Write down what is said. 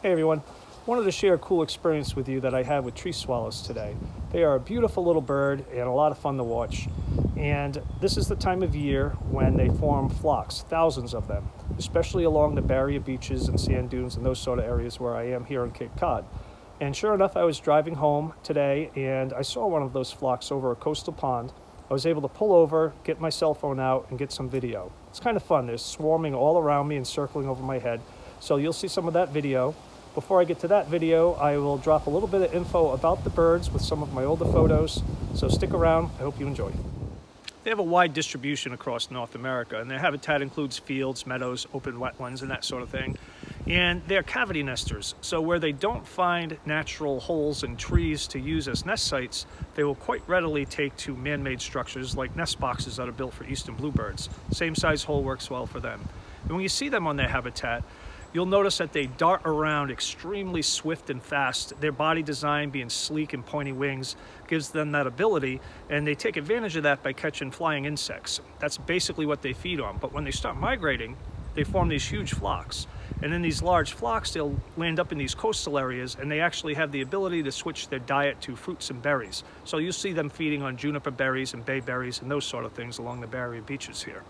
Hey everyone, wanted to share a cool experience with you that I had with tree swallows today. They are a beautiful little bird and a lot of fun to watch. And this is the time of year when they form flocks, thousands of them, especially along the barrier beaches and sand dunes and those sort of areas where I am here in Cape Cod. And sure enough, I was driving home today and I saw one of those flocks over a coastal pond. I was able to pull over, get my cell phone out, and get some video. It's kind of fun. They're swarming all around me and circling over my head. So you'll see some of that video. Before I get to that video, I will drop a little bit of info about the birds with some of my older photos. So stick around. I hope you enjoy. They have a wide distribution across North America, and their habitat includes fields, meadows, open wetlands, and that sort of thing. And they're cavity nesters, so where they don't find natural holes in trees to use as nest sites, they will quite readily take to man-made structures like nest boxes that are built for eastern bluebirds. Same size hole works well for them. And when you see them on their habitat, You'll notice that they dart around extremely swift and fast. Their body design being sleek and pointy wings gives them that ability, and they take advantage of that by catching flying insects. That's basically what they feed on. But when they start migrating, they form these huge flocks. And in these large flocks, they'll land up in these coastal areas, and they actually have the ability to switch their diet to fruits and berries. So you'll see them feeding on juniper berries and bayberries and those sort of things along the barrier beaches here.